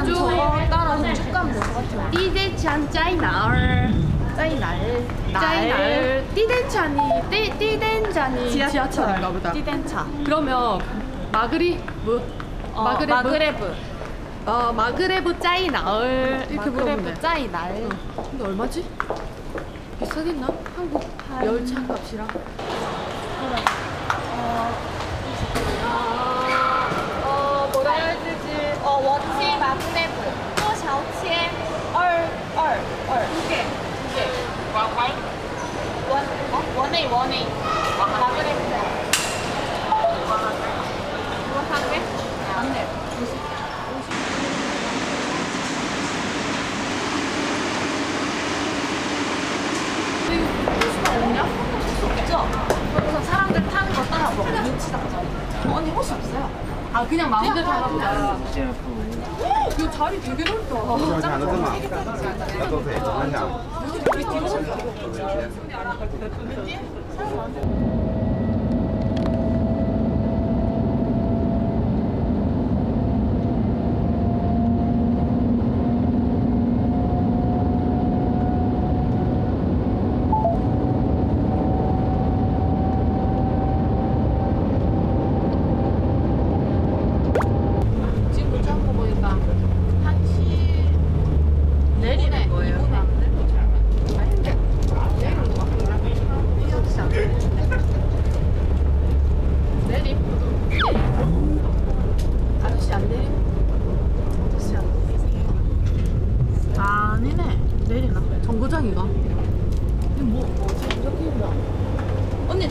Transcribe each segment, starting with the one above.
약간 저거 따라서 쭉 가면 될것 같아요. 띠대찬 짜이날 짜이날. 짜이날 띠대찬이 띠 띠덴찬이 지하철. 지하철인가 보다. 띠덴차. 그러면 maglev 어, maglev maglev. 어 maglev 在哪儿 이렇게 부르면 돼. 在哪儿. 근데 얼마지? 비싸겠나? 한국 열차 값이랑. 어, 뭐라 해야 되지? 어, 워치 마그레브. 또 샤오치에 얼, 얼, 얼. 두 개. 두 개. 원, 이거? 맞네. 없냐? 없죠? 그래서 사람들 타는 거 따라 뭐 눈치 나잖아. 언니 혹시 없어요? 아 그냥 마음대로 잡아보자. 이 자리 되게 넓다. 짱 나도 돼. 아니야. 우리 뒤로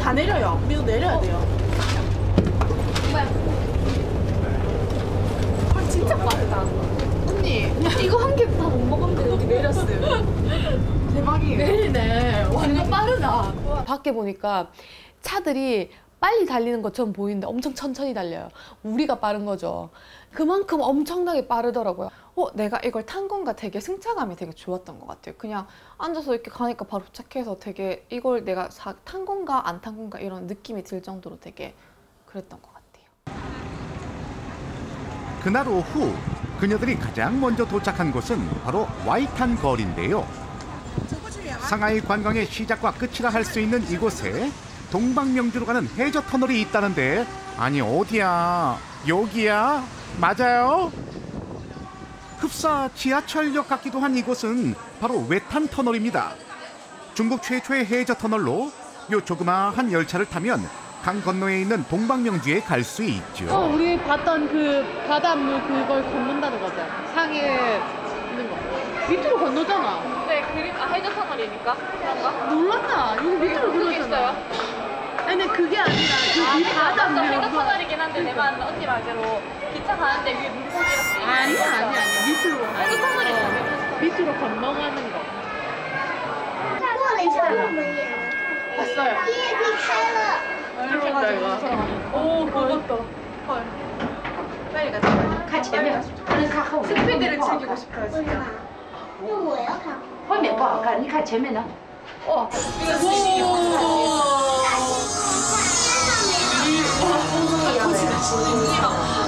다 내려요. 우리도 내려야 돼요. 헐, 진짜 빠르다. 언니, 이거 한 개 다 못 먹었는데 여기 내렸어요. 대박이에요. 내리네. 완전 빠르다. 밖에 보니까 차들이 빨리 달리는 것처럼 보이는데 엄청 천천히 달려요. 우리가 빠른 거죠. 그만큼 엄청나게 빠르더라고요. 어, 내가 이걸 탄 건가 되게 승차감이 되게 좋았던 것 같아요. 그냥 앉아서 이렇게 가니까 바로 도착해서 되게 이걸 내가 사- 탄 건가 안 탄 건가 이런 느낌이 들 정도로 되게 그랬던 것 같아요. 그날 오후 그녀들이 가장 먼저 도착한 곳은 바로 와이탄 거리인데요. 상하이 관광의 시작과 끝이라 할 수 있는 이곳에 동방명주로 가는 해저 터널이 있다는데 아니 어디야? 여기야? 맞아요? 흡사 지하철역 같기도 한 이곳은 바로 외탄 터널입니다. 중국 최초의 해저 터널로 요 조그마한 열차를 타면 강 건너에 있는 동방명주에 갈 수 있죠. 어, 우리 봤던 그 바닷물 그걸 건넌다는 거죠. 상해 있는 거. 밑으로 건너잖아. 네, 그림, 아, 해저 터널이니까? 그런가? 몰랐나? 여기 밑으로 그게 건너잖아. 있어요? 아니 그게 아니라 아, 그 해저 바닷물. 해저 터널이긴 한데 내만 언니 말대로 기차 가는데 위에 물고기 이렇게 아니야 아니야 아니야 밑으로. 해저 터널이잖아. 어, 밑으로 건너가는 거. 过了一下，我们也 봤어요. 业避开了。 들어가자 이거. 오 그것도. 헐. 빨리 가자. 看前面，不能看后面。 스피드를 不好看 즐기고 싶어요, 为什 진짜. 么？那我要看。后面不好看，你看前面呢？ 어, 이거 즐기고看得很快。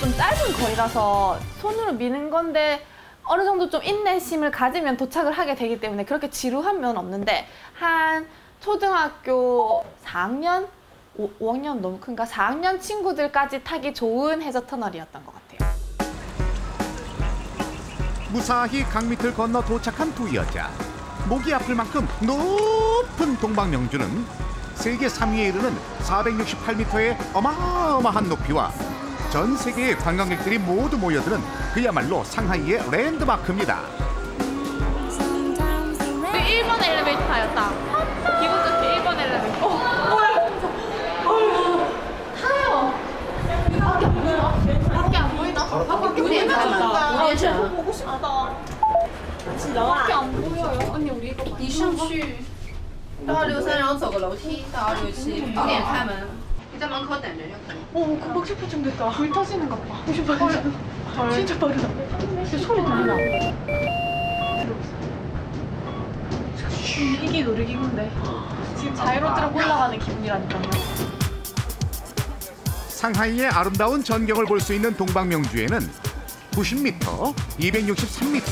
좀 짧은 거리라서 손으로 미는 건데 어느 정도 좀 인내심을 가지면 도착을 하게 되기 때문에 그렇게 지루한 면 없는데 한 초등학교 4학년? 5, 5학년 너무 큰가? 4학년 친구들까지 타기 좋은 해저 터널이었던 것 같아요. 무사히 강 밑을 건너 도착한 두 여자. 목이 아플 만큼 높은 동방명주는 세계 3위에 이르는 468m의 어마어마한 높이와 전 세계의 관광객들이 모두 모여드는 그야말로 상하이의 랜드마크입니다. 우리 1번 엘리베이터 타였다. 기분 좋게 1번 엘리베이터. 어, 타요. 밖에 안 보이나? 밖에 안 보이나? 밖에 우리 잘 우리 잘 보고 싶다. 밖에 안 보여요. 언니 우리 이거 봐. 你上去到二六三，然后走个楼梯到二六七，五点开门。 在门口等着就可以。 어, 금방 10분쯤 됐다. 불 터지는 것 봐. 진짜 빠르다. 진짜 빠르다. 근데 소리 들리나? 이게 놀이기구인데. 지금 자이로드롭 올라가는 기분이라니까요. 상하이의 아름다운 전경을 볼 수 있는 동방명주에는 90m, 263m,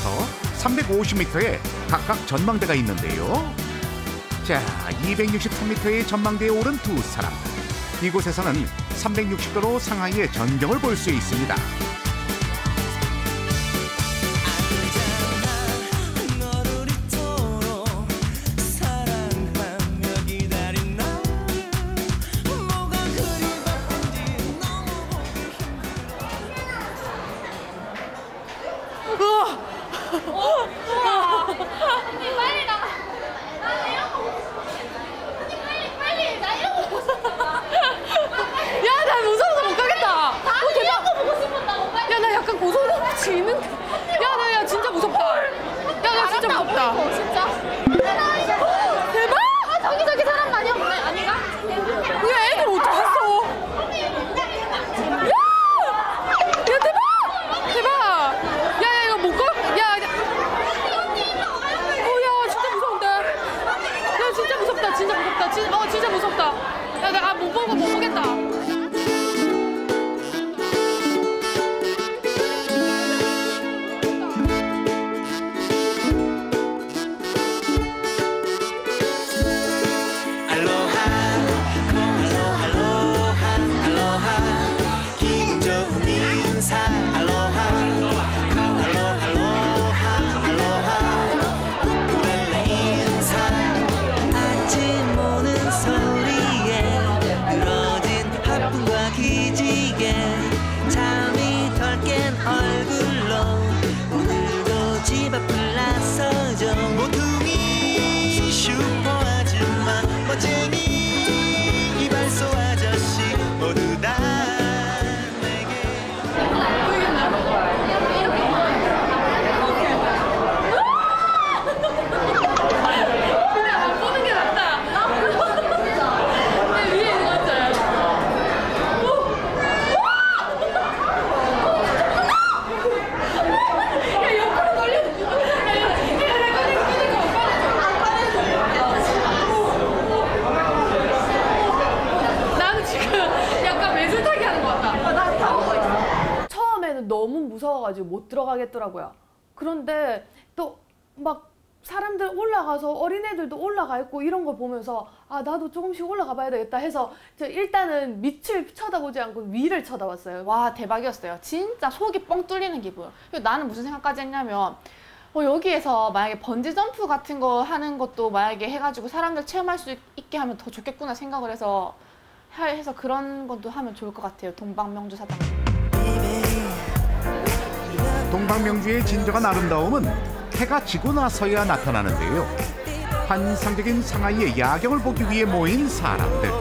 350m의 각각 전망대가 있는데요. 자, 263m의 전망대에 오른 두 사람. 이곳에서는 360도로 상하이의 전경을 볼 수 있습니다. 무 무서워가지고 못 들어가겠더라고요. 그런데 또 막 사람들 올라가서 어린애들도 올라가 있고 이런 거 보면서 아 나도 조금씩 올라가 봐야 되겠다 해서 저 일단은 밑을 쳐다보지 않고 위를 쳐다봤어요. 와 대박이었어요. 진짜 속이 뻥 뚫리는 기분. 나는 무슨 생각까지 했냐면 어, 여기에서 만약에 번지 점프 같은 거 하는 것도 만약에 해가지고 사람들 체험할 수 있게 하면 더 좋겠구나 생각을 해서 하- 해서 그런 것도 하면 좋을 것 같아요. 동방명주 사장. 동방명주의 진정한 아름다움은 해가 지고 나서야 나타나는데요. 환상적인 상하이의 야경을 보기 위해 모인 사람들.